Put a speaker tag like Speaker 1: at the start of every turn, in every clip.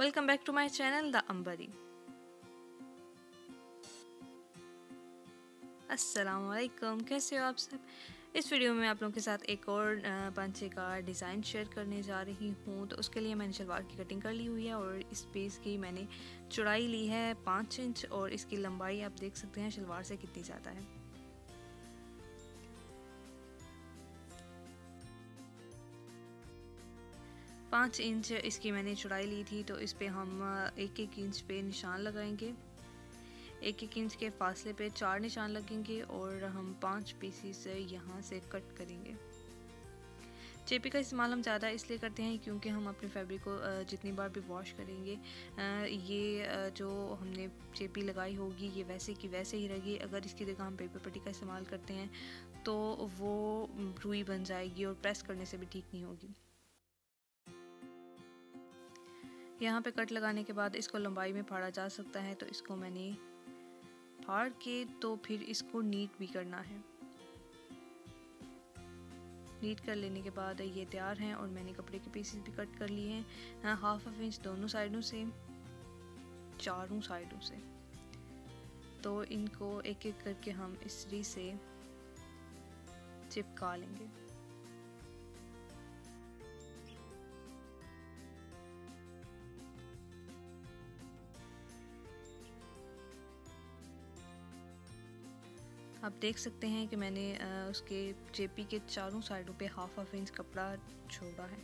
Speaker 1: Welcome back to my channel the अंबरी अस्सलाम वालेकुम कैसे हो आप सब? इस वीडियो में आप लोगों के साथ एक और पंचे का डिज़ाइन शेयर करने जा रही हूँ। तो उसके लिए मैंने शलवार की कटिंग कर ली हुई है और इस पीस की मैंने चौड़ाई ली है पाँच इंच और इसकी लंबाई आप देख सकते हैं, शलवार से कितनी ज़्यादा है। पाँच इंच इसकी मैंने चौड़ाई ली थी तो इस पर हम एक एक इंच पे निशान लगाएँगे। एक एक इंच के फासले पे चार निशान लगेंगे और हम पाँच पीसीस यहाँ से कट करेंगे। चेपी का इस्तेमाल हम ज़्यादा इसलिए करते हैं क्योंकि हम अपने फैब्रिक को जितनी बार भी वॉश करेंगे ये जो हमने चेपी लगाई होगी, ये वैसे की वैसे ही रहेगी। अगर इसकी जगह हम पेपर पट्टी का इस्तेमाल करते हैं तो वो रुई बन जाएगी और प्रेस करने से भी ठीक नहीं होगी। यहाँ पे कट लगाने के बाद इसको लंबाई में फाड़ा जा सकता है तो इसको मैंने फाड़ के तो फिर इसको नीट भी करना है। नीट कर लेने के बाद ये तैयार हैं और मैंने कपड़े के पीसेस भी कट कर लिए हैं। हाँ हाफ़ हाफ़ इंच दोनों साइडों से, चारों साइडों से। तो इनको एक एक करके हम इसरी से चिपका लेंगे। आप देख सकते हैं कि मैंने उसके जेपी के चारों साइडों पे हाफ़ हाफ़ इंच कपड़ा छोड़ा है।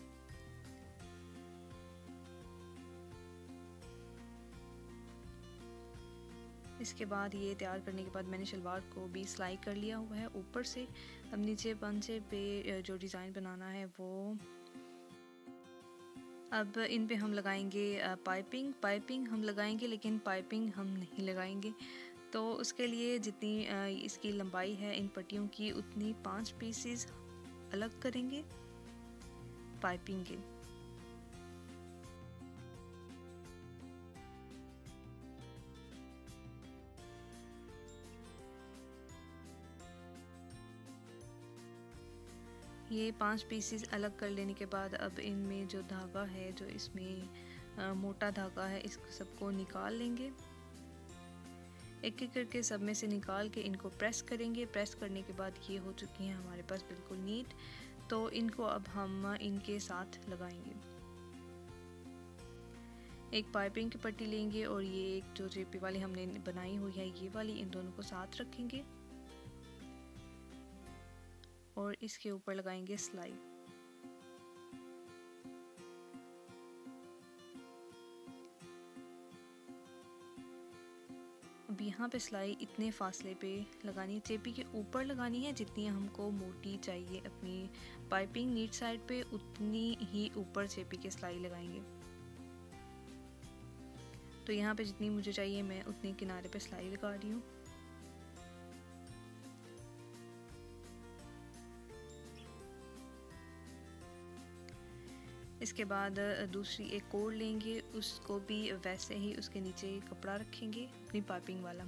Speaker 1: इसके बाद ये तैयार करने के बाद मैंने शलवार को भी सिलाई कर लिया हुआ है ऊपर से। अब नीचे पंचे पे जो डिज़ाइन बनाना है वो। अब इन पे हम लगाएँगे पाइपिंग। पाइपिंग हम लगाएँगे लेकिन पाइपिंग हम नहीं लगाएँगे। तो उसके लिए जितनी इसकी लंबाई है, इन पट्टियों की, उतनी पाँच पीसेस अलग करेंगे पाइपिंग के। ये पाँच पीसेस अलग कर लेने के बाद अब इनमें जो धागा है, जो इसमें मोटा धागा है इस सबको निकाल लेंगे। एक एक करके सब में से निकाल के इनको प्रेस करेंगे। प्रेस करने के बाद ये हो चुकी हैं हमारे पास बिल्कुल नीट। तो इनको अब हम इनके साथ लगाएँगे। एक पाइपिंग की पट्टी लेंगे और ये एक जो जेपी वाली हमने बनाई हुई है, ये वाली इन दोनों को साथ रखेंगे। और इसके ऊपर लगाएँगे सिलाई। यहाँ पे सिलाई इतने फासले पे लगानी है चेपी के ऊपर लगानी है जितनी हमको मोटी चाहिए अपनी पाइपिंग नीट साइड पे, उतनी ही ऊपर चेपी के सिलाई लगाएँगे। तो यहाँ पे जितनी मुझे चाहिए मैं उतने किनारे पे सिलाई लगा रही हूँ। इसके बाद दूसरी एक कोड लेंगे, उसको भी वैसे ही उसके नीचे कपड़ा रखेंगे, अपनी पाइपिंग वाला।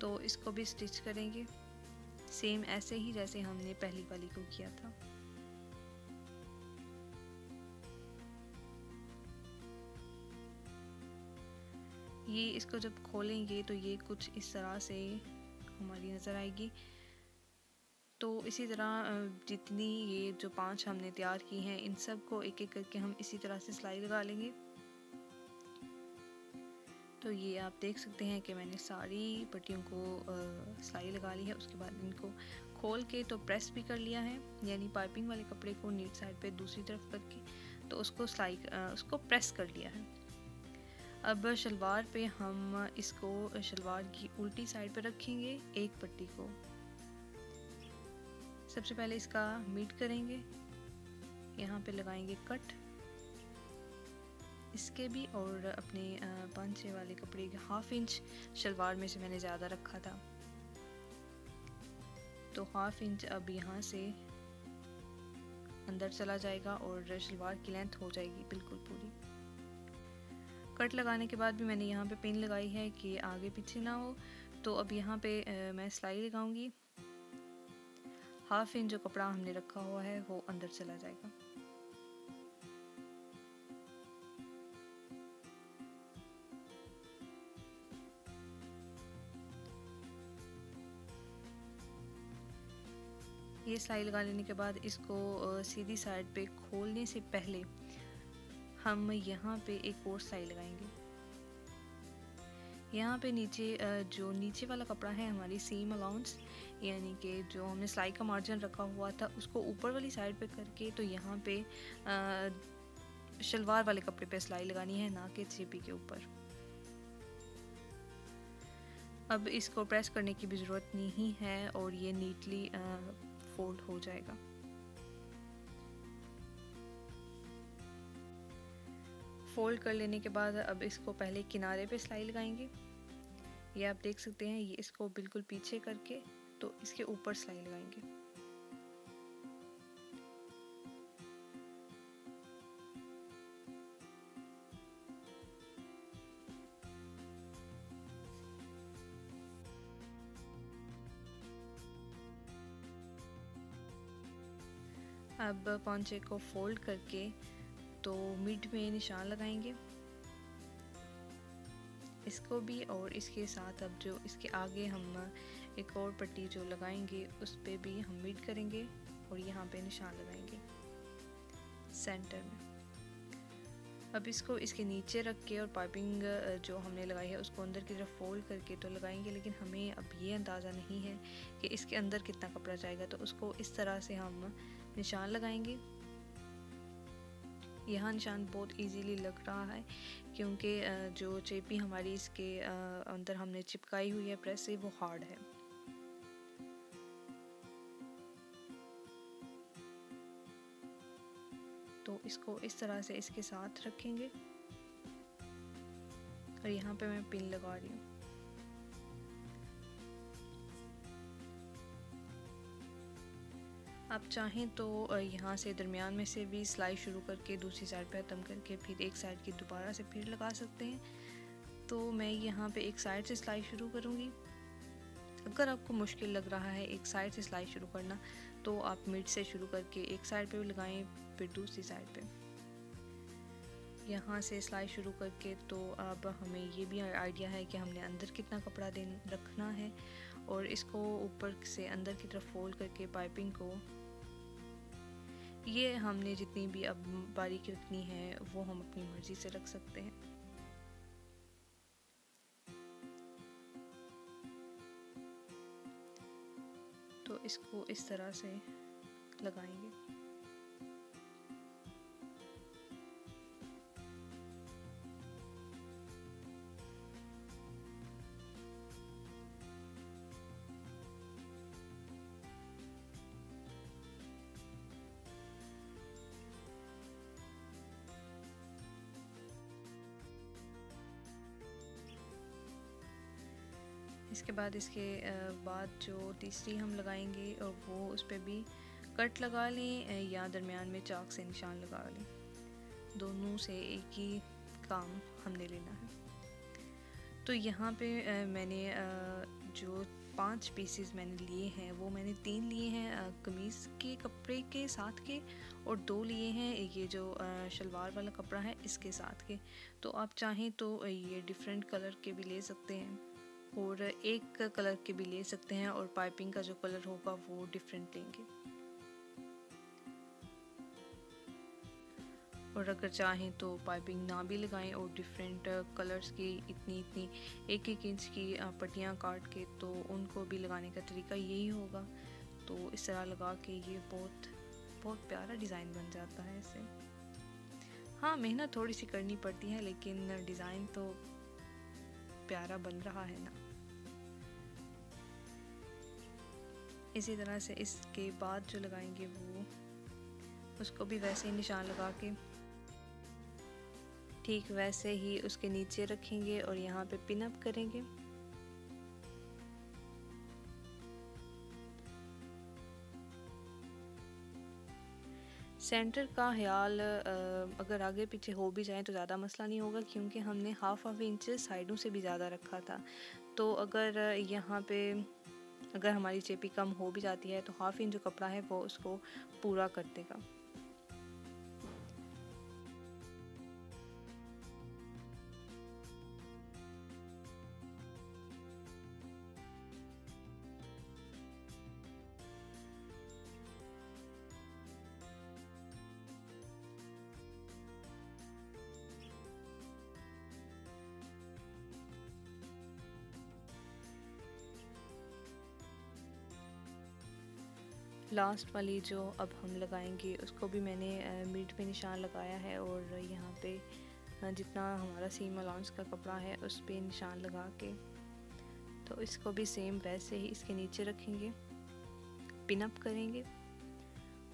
Speaker 1: तो इसको भी स्टिच करेंगे। सेम ऐसे ही जैसे हमने पहली वाली को किया था। ये इसको जब खोलेंगे तो ये कुछ इस तरह से हमारी नज़र आएगी। तो इसी तरह जितनी ये जो पाँच हमने तैयार की हैं, इन सबको एक एक करके हम इसी तरह से सिलाई लगा लेंगे। तो ये आप देख सकते हैं कि मैंने सारी पट्टियों को सिलाई लगा ली है। उसके बाद इनको खोल के तो प्रेस भी कर लिया है, यानी पाइपिंग वाले कपड़े को नीट साइड पे दूसरी तरफ़ करके तो उसको सिलाई उसको प्रेस कर लिया है। अब शलवार पे हम इसको, शलवार की उल्टी साइड पे रखेंगे एक पट्टी को। सबसे पहले इसका मीट करेंगे। यहाँ पे लगाएँगे कट इसके भी और अपने पाँच वाले कपड़े के हाफ़ इंच शलवार में से मैंने ज़्यादा रखा था। तो हाफ़ इंच अब यहाँ से अंदर चला जाएगा और शलवार की लेंथ हो जाएगी बिल्कुल पूरी। कट लगाने के बाद भी मैंने यहाँ पे पिन लगाई है कि आगे पीछे ना हो। तो अब यहाँ पे मैं सिलाई लगाऊँगी। हाफ़ इंच जो कपड़ा हमने रखा हुआ है, वो अंदर चला जाएगा। ये सिलाई लगा लेने के बाद इसको सीधी साइड पे खोलने से पहले हम यहाँ पे एक और सिलाई लगाएँगे। यहाँ पे नीचे जो नीचे वाला कपड़ा है हमारी सेम अलाउंस यानी कि जो हमने सिलाई का मार्जिन रखा हुआ था, उसको ऊपर वाली साइड पे करके तो यहाँ पे शलवार वाले कपड़े पे सिलाई लगानी है, ना कि चेपी के ऊपर। अब इसको प्रेस करने की भी ज़रूरत नहीं है और ये नीटली फोल्ड हो जाएगा। फोल्ड कर लेने के बाद अब इसको पहले किनारे पे सिलाई लगाएँगे। ये आप देख सकते हैं, ये इसको बिल्कुल पीछे करके तो इसके ऊपर सिलाई लगाएँगे। अब पौचे को फोल्ड करके तो मिड में निशान लगाएँगे। इसको भी और इसके साथ अब जो इसके आगे हम एक और पट्टी जो लगाएँगे, उस पर भी हम मिड करेंगे और यहाँ पे निशान लगाएँगे सेंटर में। अब इसको इसके नीचे रख के और पाइपिंग जो हमने लगाई है, उसको अंदर की तरफ़ फोल्ड करके तो लगाएँगे, लेकिन हमें अब ये अंदाज़ा नहीं है कि इसके अंदर कितना कपड़ा जाएगा। तो उसको इस तरह से हम निशान लगाएँगे। यहाँ निशान बहुत इजीली लग रहा है, क्योंकि जो चेपी हमारी इसके अंदर हमने चिपकाई हुई है प्रेस से, वो हार्ड है। तो इसको इस तरह से इसके साथ रखेंगे। और यहाँ पे मैं पिन लगा रही हूँ। आप चाहें तो यहाँ से दरमियान में से भी सिलाई शुरू करके दूसरी साइड पे ख़त्म करके फिर एक साइड की दोबारा से फिर लगा सकते हैं। तो मैं यहाँ पे एक साइड से सिलाई शुरू करूँगी। अगर आपको मुश्किल लग रहा है एक साइड से सिलाई शुरू करना तो आप मिड से शुरू करके एक साइड पे भी लगाएँ, फिर दूसरी साइड पे। यहाँ से सिलाई शुरू करके तो अब हमें ये भी आइडिया है कि हमने अंदर कितना कपड़ा दे रखना है और इसको ऊपर से अंदर की तरफ़ फोल्ड करके पाइपिंग को ये हमने जितनी भी अब बारीक रखनी है, वो हम अपनी मर्ज़ी से रख सकते हैं। तो इसको इस तरह से लगाएँगे। इसके बाद इसके बाद जो तीसरी हम लगाएँगे वो उस पर भी कट लगा लें या दरमियान में चाक से निशान लगा लें। दोनों से एक ही काम हमने लेना है। तो यहाँ पे मैंने जो पाँच पीसेस मैंने लिए हैं, वो मैंने तीन लिए हैं कमीज़ के कपड़े के साथ के, और दो लिए हैं ये जो शलवार वाला कपड़ा है, इसके साथ के। तो आप चाहें तो ये डिफरेंट कलर के भी ले सकते हैं। और एक कलर के भी ले सकते हैं और पाइपिंग का जो कलर होगा वो डिफरेंट लेंगे। और अगर चाहें तो पाइपिंग ना भी लगाएँ और डिफरेंट कलर्स की इतनी इतनी एक एक इंच की पट्टियाँ काट के तो उनको भी लगाने का तरीका यही होगा। तो इस तरह लगा के ये बहुत बहुत प्यारा डिज़ाइन बन जाता है इसे। हाँ मेहनत थोड़ी सी करनी पड़ती है, लेकिन डिज़ाइन तो प्यारा बन रहा है ना। इसी तरह से इसके बाद जो लगाएँगे वो, उसको भी वैसे ही निशान लगा के। ठीक वैसे ही उसके नीचे रखेंगे और यहाँ पे पिन अप करेंगे। सेंटर का ख्याल अगर आगे पीछे हो भी जाए तो ज़्यादा मसला नहीं होगा क्योंकि हमने हाफ़ हाफ़ इंच साइडों से भी ज़्यादा रखा था। तो अगर यहाँ पे अगर हमारी चेपी कम हो भी जाती है तो हाफ़ इंच जो कपड़ा है वो उसको पूरा कर देगा। लास्ट वाली जो अब हम लगाएँगे, उसको भी मैंने मीट पे निशान लगाया है और यहाँ पे जितना हमारा सीम अलाउंस का कपड़ा है, उस पर निशान लगा के। तो इसको भी सेम वैसे ही इसके नीचे रखेंगे पिनअप करेंगे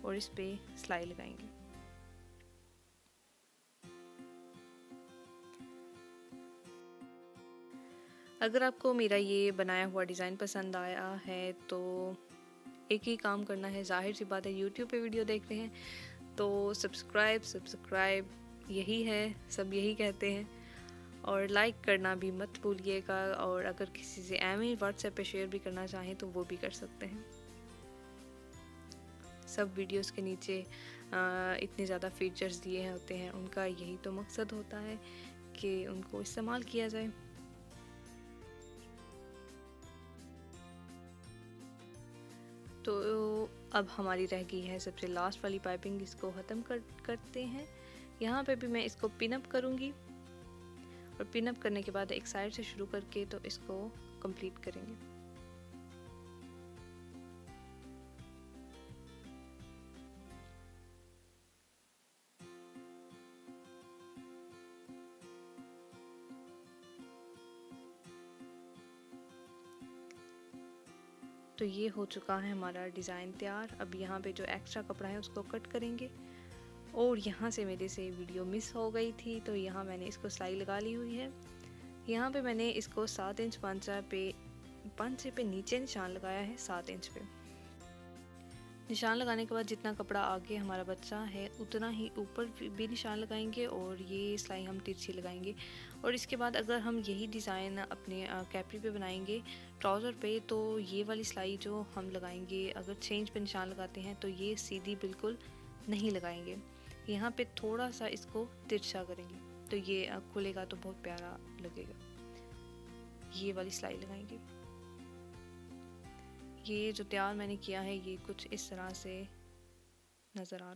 Speaker 1: और इस पर सिलाई लगाएँगे। अगर आपको मेरा ये बनाया हुआ डिज़ाइन पसंद आया है तो एक ही काम करना है, ज़ाहिर सी बात है यूट्यूब पे वीडियो देखते हैं। तो सब्सक्राइब सब्सक्राइब यही है, सब यही कहते हैं। और लाइक करना भी मत भूलिएगा, और अगर किसी से एम ही व्हाट्सएप पे शेयर भी करना चाहें तो वो भी कर सकते हैं। सब वीडियोस के नीचे इतने ज़्यादा फीचर्स दिए होते हैं, उनका यही तो मकसद होता है कि उनको इस्तेमाल किया जाए। तो अब हमारी रह गई है सबसे लास्ट वाली पाइपिंग इसको ख़त्म कर, करते हैं। यहाँ पे भी मैं इसको पिनअप करूँगी। और पिनअप करने के बाद एक साइड से शुरू करके तो इसको कंप्लीट करेंगे। तो ये हो चुका है हमारा डिज़ाइन तैयार। अब यहाँ पे जो एक्स्ट्रा कपड़ा है उसको कट करेंगे। और यहाँ से मेरे से वीडियो मिस हो गई थी तो यहाँ मैंने इसको सिलाई लगा ली हुई है। यहाँ पे मैंने इसको सात इंच पांचा पे, पंचे पे नीचे निशान लगाया है, सात इंच पे। निशान लगाने के बाद जितना कपड़ा आगे हमारा बच्चा है, उतना ही ऊपर भी निशान लगाएँगे और ये सिलाई हम तिरछी लगाएँगे। और इसके बाद अगर हम यही डिज़ाइन अपने कैपरी पे बनाएँगे ट्राउज़र पे तो ये वाली सिलाई जो हम लगाएँगे, अगर इंच पे निशान लगाते हैं तो ये सीधी बिल्कुल नहीं लगाएँगे। यहाँ पे थोड़ा सा इसको तिरछा करेंगे तो ये खुलेगा तो बहुत प्यारा लगेगा। ये वाली सिलाई लगाएँगे। ये जो तैयार मैंने किया है ये कुछ इस तरह से नज़र आ रहा।